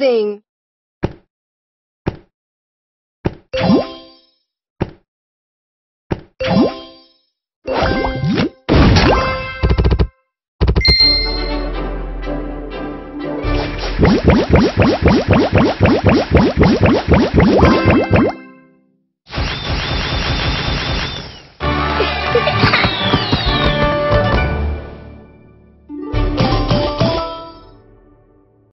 Amazing!